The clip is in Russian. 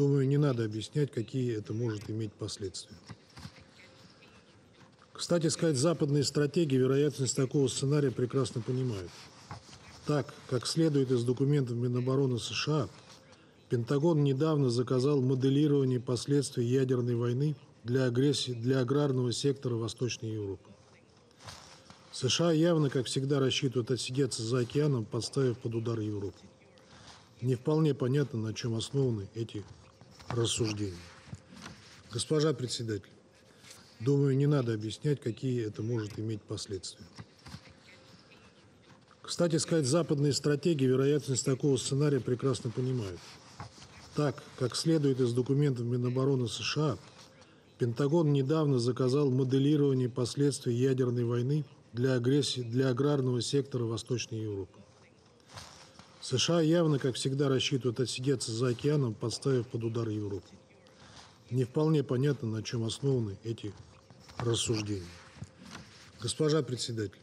Думаю, не надо объяснять, какие это может иметь последствия. Кстати сказать, западные стратегии вероятность такого сценария прекрасно понимают. Так, как следует из документов Минобороны США, Пентагон недавно заказал моделирование последствий ядерной войны для агрессии для аграрного сектора Восточной Европы. США явно, как всегда, рассчитывают отсидеться за океаном, подставив под удар Европу. Не вполне понятно, на чем основаны эти рассуждения. Госпожа председатель, думаю, не надо объяснять, какие это может иметь последствия. Кстати сказать, западные стратегии вероятность такого сценария прекрасно понимают. Так, как следует из документов Минобороны США, Пентагон недавно заказал моделирование последствий ядерной войны для агрессии для аграрного сектора Восточной Европы. США явно, как всегда, рассчитывают отсидеться за океаном, подставив под удар Европу. Не вполне понятно, на чем основаны эти рассуждения. Госпожа председатель,